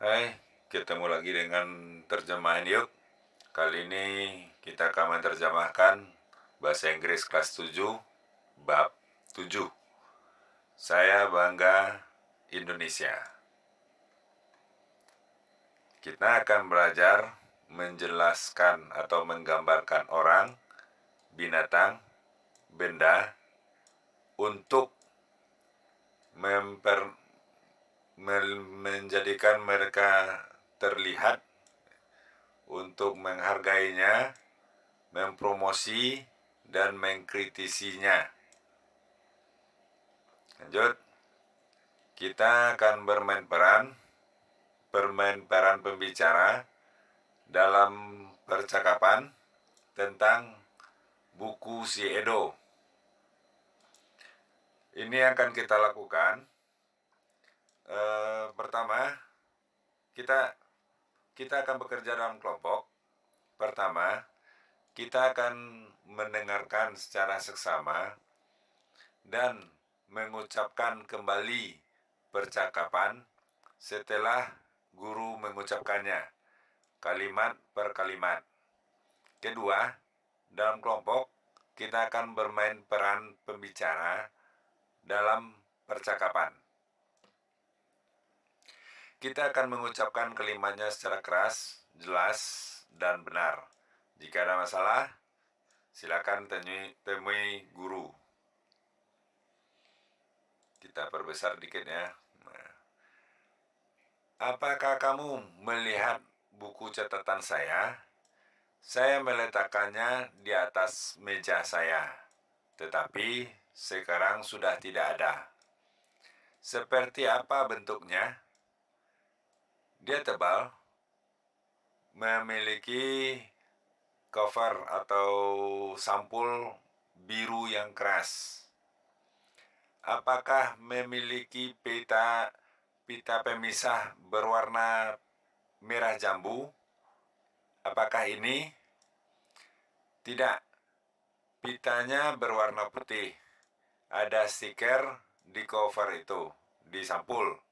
Hai, ketemu lagi dengan terjemahan yuk. Kali ini kita akan menerjemahkan bahasa Inggris kelas 7 bab 7. Saya bangga Indonesia. Kita akan belajar menjelaskan atau menggambarkan orang, binatang, benda untuk memper menjadikan mereka terlihat untuk menghargainya, mempromosi dan mengkritisinya. Lanjut. Kita akan bermain peran bermain peran pembicara dalam percakapan tentang buku si Edo. Ini akan kita lakukan. Eh, pertama, kita kita akan bekerja dalam kelompok. Pertama, kita akan mendengarkan secara seksama dan mengucapkan kembali percakapan setelah guru mengucapkannya kalimat per kalimat. Kedua, dalam kelompok kita akan bermain peran pembicara dalam percakapan. Kita akan mengucapkan kalimatnya secara keras, jelas, dan benar. Jika ada masalah, silakan temui, temui guru. Kita perbesar dikit ya. Nah. Apakah kamu melihat buku catatan saya? Saya meletakkannya di atas meja saya, tetapi sekarang sudah tidak ada. Seperti apa bentuknya? Dia tebal, memiliki cover atau sampul biru yang keras. Apakah memiliki pita pita pemisah berwarna merah jambu? Apakah ini? Tidak. Pitanya berwarna putih. Ada stiker di cover itu, di sampul.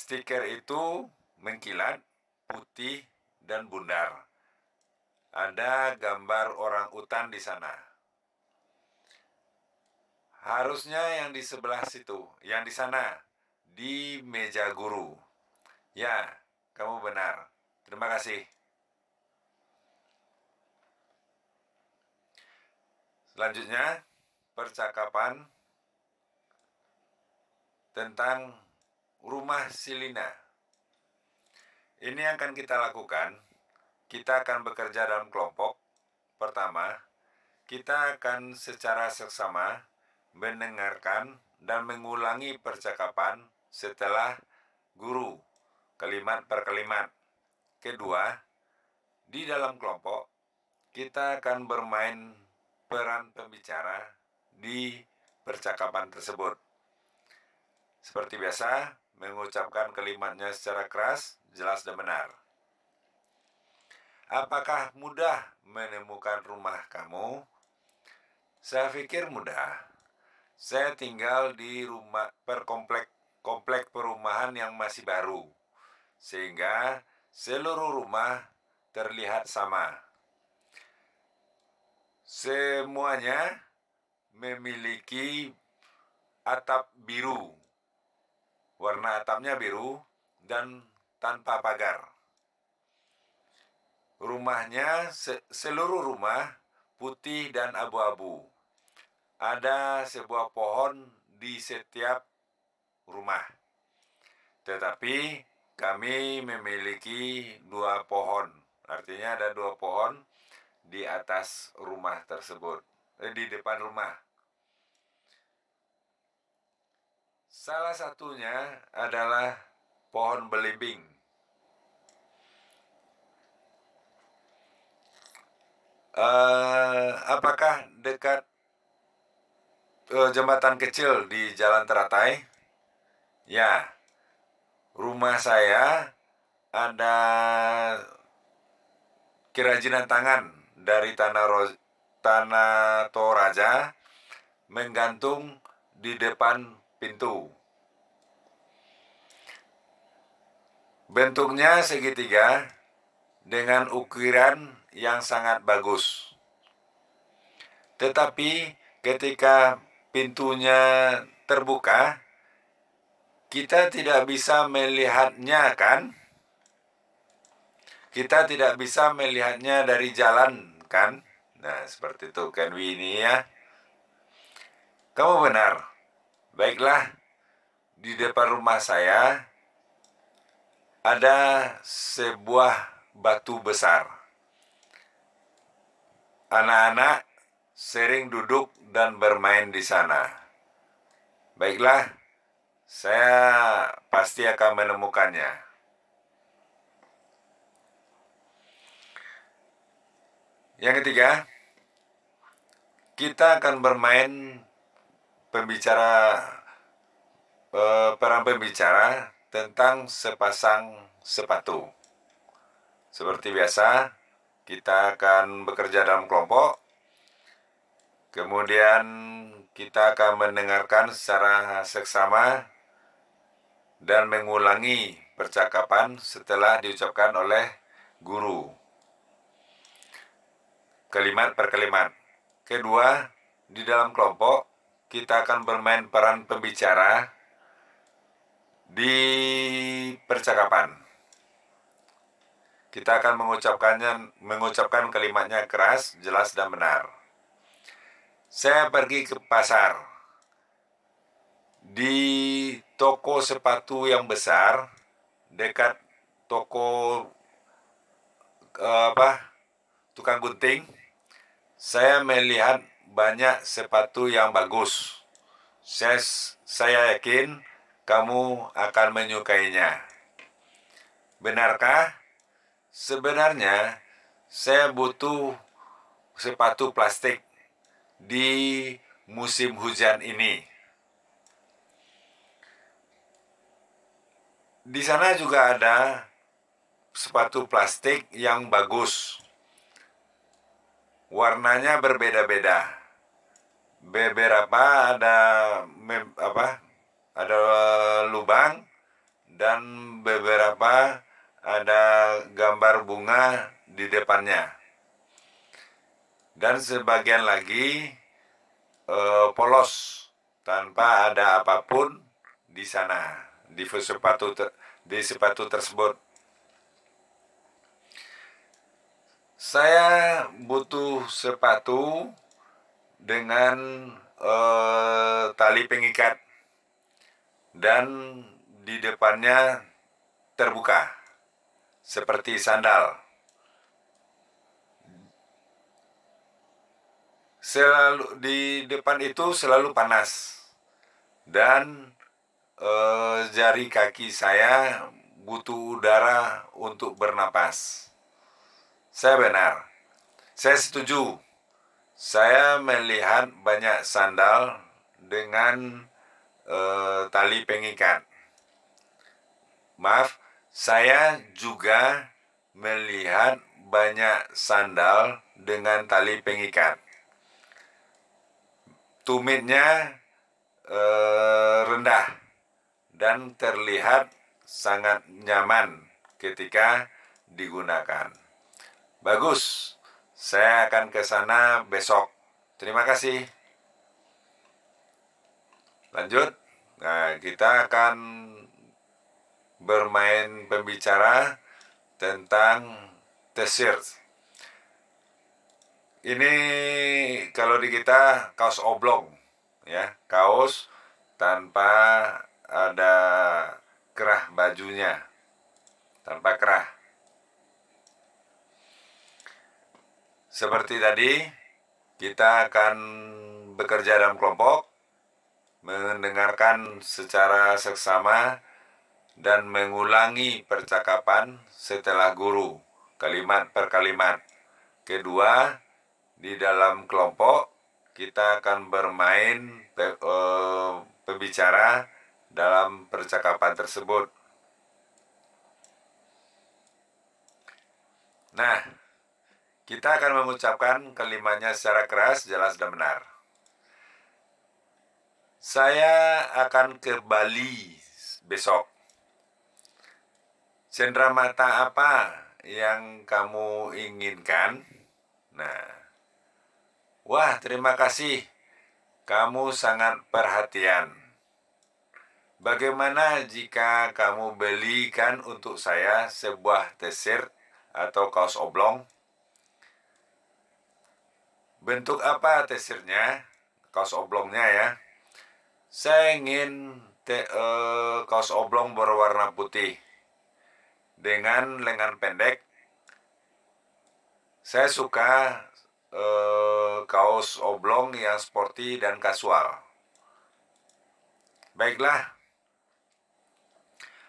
Stiker itu mengkilat, putih, dan bundar. Ada gambar orang utan di sana. Harusnya yang di sebelah situ, yang di sana, di meja guru. Ya, kamu benar. Terima kasih. Selanjutnya, percakapan tentang rumah Silina. Ini yang akan kita lakukan. Kita akan bekerja dalam kelompok. Pertama, kita akan secara seksama mendengarkan dan mengulangi percakapan setelah guru, kalimat per kalimat. Kedua, di dalam kelompok, kita akan bermain peran pembicara di percakapan tersebut. Seperti biasa, mengucapkan kalimatnya secara keras, jelas dan benar. Apakah mudah menemukan rumah kamu? Saya pikir mudah. Saya tinggal di rumah perkomplek komplek perumahan yang masih baru, sehingga seluruh rumah terlihat sama. Semuanya memiliki atap biru warna atapnya biru dan tanpa pagar. Rumahnya seluruh rumah putih dan abu-abu. Ada sebuah pohon di setiap rumah. Tetapi kami memiliki dua pohon. Artinya ada dua pohon di atas rumah tersebut, eh, di depan rumah. Salah satunya adalah pohon belimbing. Uh, apakah dekat uh, jembatan kecil di Jalan Teratai? Ya, rumah saya ada kerajinan tangan dari tanah Ro tanah Toraja menggantung di depan pintu. Bentuknya segitiga dengan ukuran yang sangat bagus. Tetapi ketika pintunya terbuka, kita tidak bisa melihatnya kan? Kita tidak bisa melihatnya dari jalan kan? Nah, seperti itu kan ini ya. Kamu benar. Baiklah, di depan rumah saya ada sebuah batu besar. Anak-anak sering duduk dan bermain di sana. Baiklah, saya pasti akan menemukannya. Yang ketiga, kita akan bermain pembicara eh, pembicara tentang sepasang sepatu. Seperti biasa, kita akan bekerja dalam kelompok. Kemudian kita akan mendengarkan secara seksama dan mengulangi percakapan setelah diucapkan oleh guru. Kalimat per kalimat. Kedua, di dalam kelompok kita akan bermain peran pembicara di percakapan. Kita akan mengucapkannya mengucapkan kalimatnya keras, jelas dan benar. Saya pergi ke pasar di toko sepatu yang besar dekat toko uh, apa tukang gunting saya melihat banyak sepatu yang bagus saya saya yakin kamu akan menyukainya benarkah sebenarnya saya butuh sepatu plastik di musim hujan ini Di sana juga ada sepatu plastik yang bagus. Warnanya berbeda-beda. Beberapa ada apa? Ada lubang dan beberapa ada gambar bunga di depannya. Dan sebagian lagi eh, polos tanpa ada apa pun di sana di sepatu di sepatu tersebut. Saya butuh sepatu dengan uh, tali pengikat dan di depannya terbuka seperti sandal. Selalu di depan itu selalu panas dan uh, jari kaki saya butuh udara untuk bernapas. Saya benar. Saya setuju. Saya melihat banyak sandal dengan uh, tali pengikat. Maaf, saya juga melihat banyak sandal dengan tali pengikat. Tumitnya uh, rendah dan terlihat sangat nyaman ketika digunakan. Bagus, saya akan ke sana besok. Terima kasih. Lanjut, nah, kita akan bermain pembicara tentang t-shirt. Ini kalau di kita kaos oblong, ya, kaos tanpa ada kerah bajunya tanpa kerah. Seperti tadi, kita akan bekerja dalam kelompok, mendengarkan secara seksama, dan mengulangi percakapan setelah guru, kalimat per kalimat. Kedua, di dalam kelompok, kita akan bermain eh, pembicara dalam percakapan tersebut. Nah, kita akan mengucapkan kalimatnya secara keras, jelas, dan benar. Saya akan ke Bali besok. Cendera mata apa yang kamu inginkan? Nah, wah, terima kasih. Kamu sangat perhatian. Bagaimana jika kamu belikan untuk saya sebuah t-shirt atau kaos oblong? Bentuk apa t-shirtnya? Kaos oblongnya ya. Saya ingin te, uh, kaos oblong berwarna putih dengan lengan pendek. Saya suka uh, kaos oblong yang sporty dan kasual. Baiklah.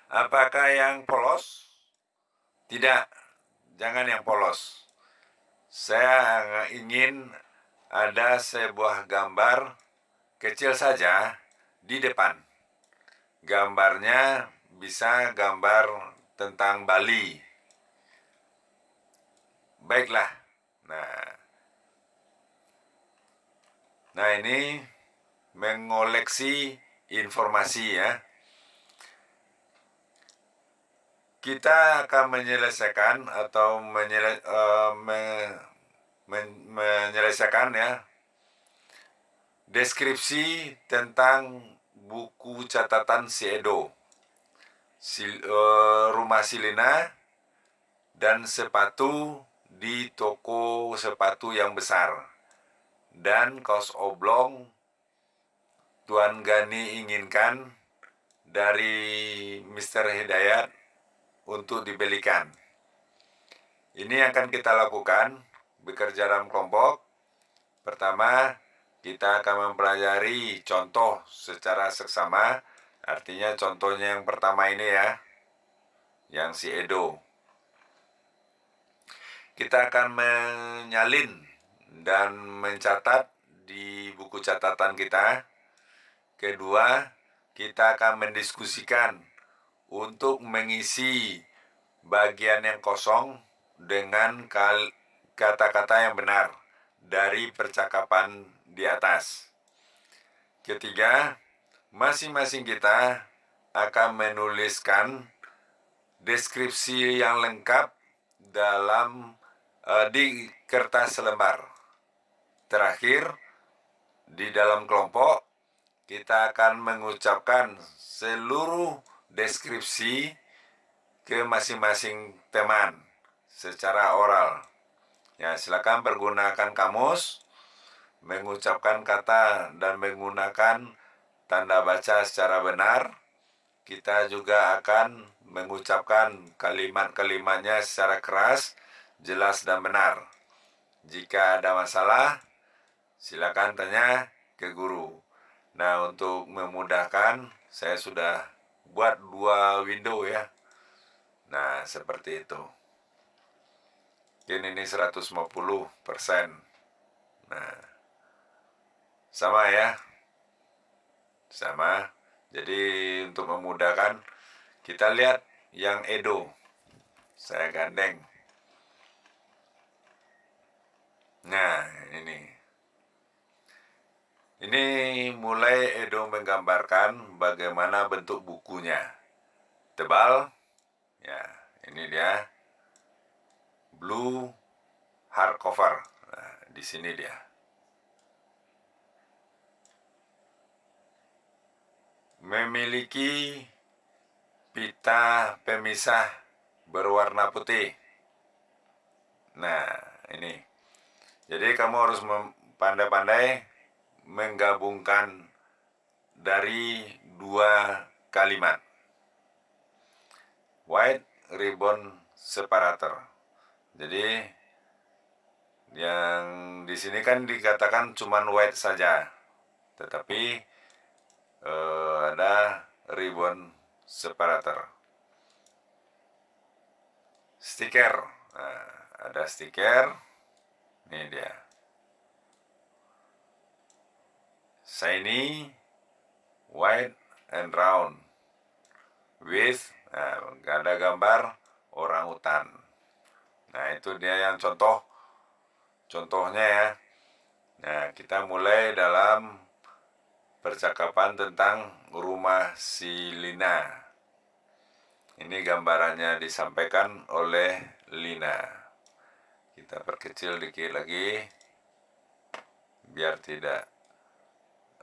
Apakah yang polos? Tidak, jangan yang polos. Saya ingin ada sebuah gambar kecil saja di depan. Gambarnya bisa gambar tentang Bali. Baiklah. Nah. Nah, ini mengoleksi informasi ya. Kita akan menyelesaikan atau menyele, uh, me, men, menyelesaikan ya deskripsi tentang buku catatan si Edo sil, uh, rumah Silina dan sepatu di toko sepatu yang besar dan kaos oblong Tuan Gani inginkan dari Mr. Hidayat untuk dibelikan. Ini akan kita lakukan bekerja dalam kelompok. Pertama, kita akan mempelajari contoh secara seksama Artinya contohnya yang pertama ini ya, yang si Edo. Kita akan menyalin dan mencatat di buku catatan kita. Kedua, kita akan mendiskusikan untuk mengisi bagian yang kosong dengan kata-kata yang benar dari percakapan di atas. Ketiga, masing-masing kita akan menuliskan deskripsi yang lengkap dalam uh, di kertas selembar. Terakhir, di dalam kelompok kita akan mengucapkan seluruh deskripsi ke masing-masing teman secara oral. Ya, silakan pergunakan kamus mengucapkan kata dan menggunakan tanda baca secara benar, kita juga akan mengucapkan kalimat-kalimatnya secara keras, jelas dan benar. Jika ada masalah, silakan tanya ke guru. Nah, untuk memudahkan, saya sudah buat dua window ya. Nah, seperti itu. Mungkin ini 150 persen. Nah, sama ya sama. Jadi untuk memudahkan kita lihat yang Edo. Saya gandeng. Nah, ini. Ini mulai Edo menggambarkan bagaimana bentuk bukunya. Tebal. Ya, ini dia. Blue hardcover. Nah, di sini dia. memiliki pita pemisah berwarna putih. Nah, ini. Jadi kamu harus pandai-pandai menggabungkan dari dua kalimat. White ribbon separator. Jadi yang di sini kan dikatakan cuma white saja. Tetapi uh, ada ribbon separator stiker nah, ada stiker ini dia shiny white and round with nah, ada gambar orang hutan nah itu dia yang contoh contohnya ya nah kita mulai dalam percakapan tentang rumah si Lina. Ini gambarannya disampaikan oleh Lina. Kita perkecil dikit lagi biar tidak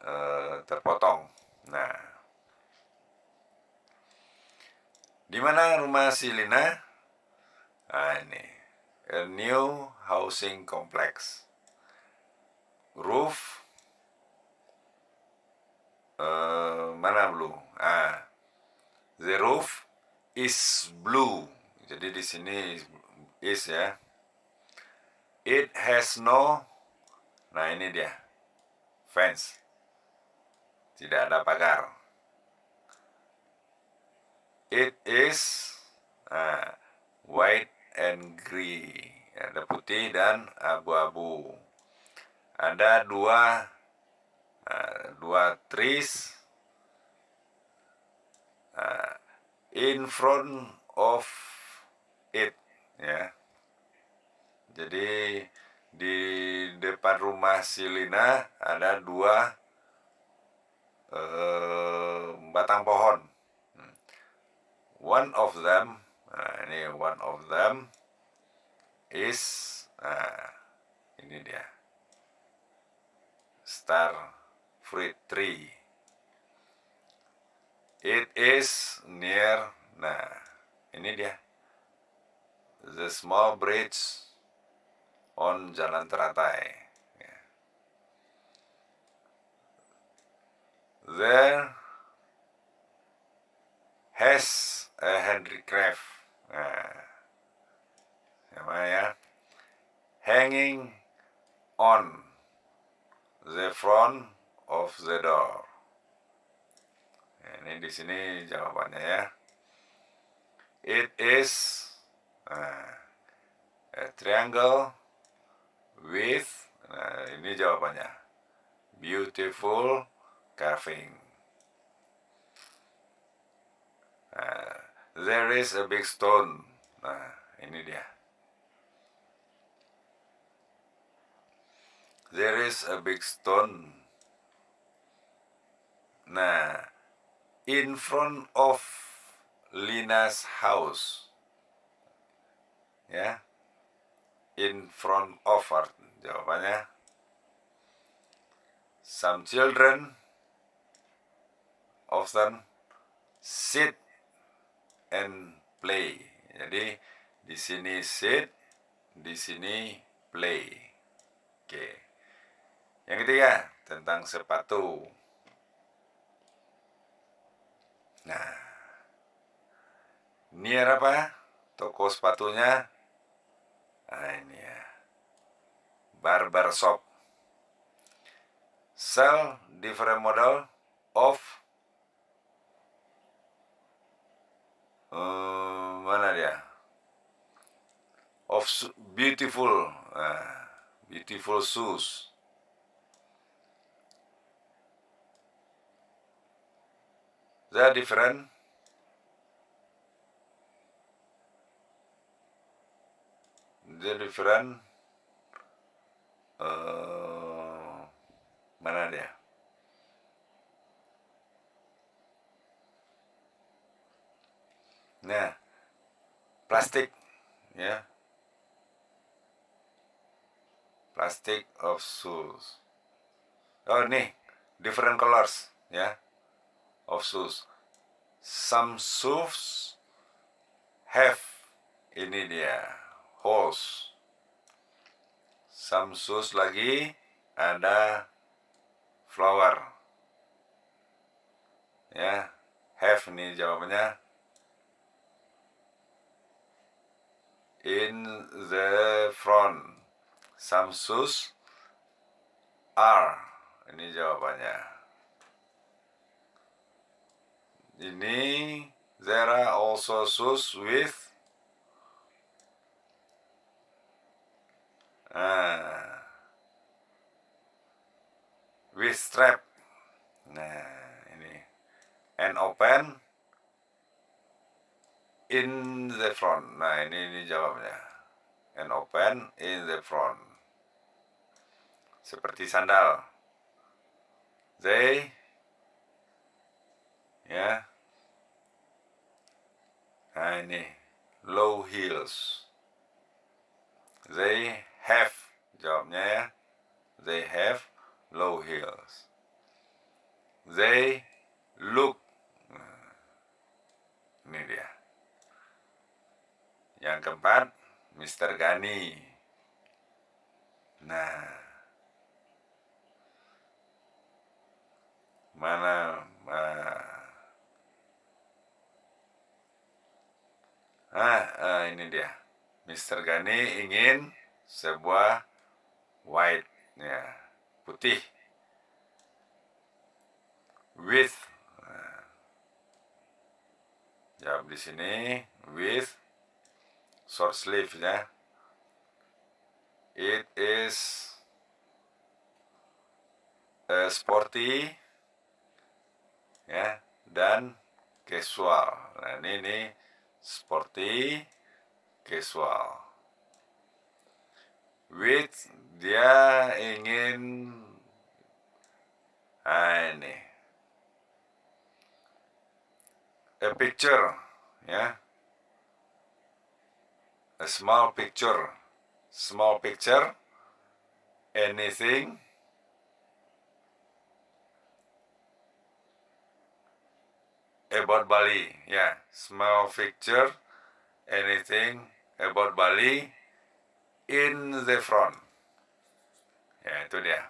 uh, terpotong. Nah, di mana rumah si Lina? Nah ini, a new housing complex. Roof, uh, mana blue? Ah, the roof is blue. Jadi di sini is ya. It has no, nah ini dia, fence. Tidak ada pagar. It is uh, white and grey. Ada putih dan abu-abu. Ada dua uh, dua trees uh, in front of it ya. Jadi di depan rumah Silina ada dua uh, batang pohon. Hmm. One of them, nah ini one of them is, nah ini dia, star fruit tree. It is near, nah ini dia, the small bridge on Jalan Teratai. There has a handicraft nah, ya? Hanging on the front of the door. Nah, ini di sini jawabannya ya. It is nah, a triangle with nah ini jawabannya. Beautiful carving. Uh, there is a big stone. Nah, ini dia. There is a big stone. Nah, in front of Lina's house. Ya. In front of jawabannya. Some children often sit and play. Jadi di sini sit, di sini play. Oke. Yang ketiga tentang sepatu. Nah, ini apa? Toko sepatunya. Nah, ini ya. Barber shop. Sell different model of uh, mana dia? Of beautiful. Uh, beautiful shoes. They are different? They different? Uh, mana dia Nah, plastik ya. Plastik of shoes. Oh, nih, different colors ya of shoes. Some shoes have ini dia holes. Some shoes lagi ada flower. Ya, have nih jawabannya in the front. Shoes are. Ini jawabannya. Ini there are also shoes with uh, with strap. Nah, ini and open in the front. Nah, ini ini jawabnya. And open in the front. Seperti sandal. They ya. Nah ini low heels. They have jawabnya ya. They have low heels. They look. Nah, ini dia. Yang keempat, Mr. Gani. Nah, mana ah, ah ini dia Mr. Gani ingin sebuah white ya putih with nah. jawab di sini with short sleeve ya it is uh, sporty. Ya dan casual. Nah ini, ini sporty casual. With dia ingin nah ini. A picture ya a small picture small picture anything about Bali ya small picture anything about Bali in the front. Ya, itu dia.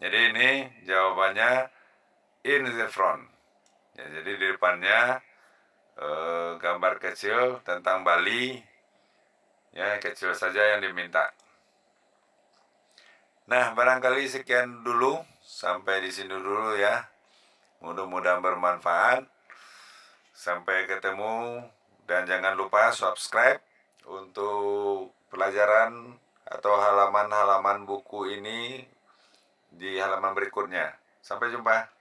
Jadi ini jawabannya in the front. Ya, jadi di depannya eh, gambar kecil tentang Bali. Ya, kecil saja yang diminta. Nah, barangkali sekian dulu. Sampai di sini dulu ya. Mudah-mudahan bermanfaat. Sampai ketemu dan jangan lupa subscribe untuk pelajaran atau halaman-halaman buku ini di halaman berikutnya. Sampai jumpa.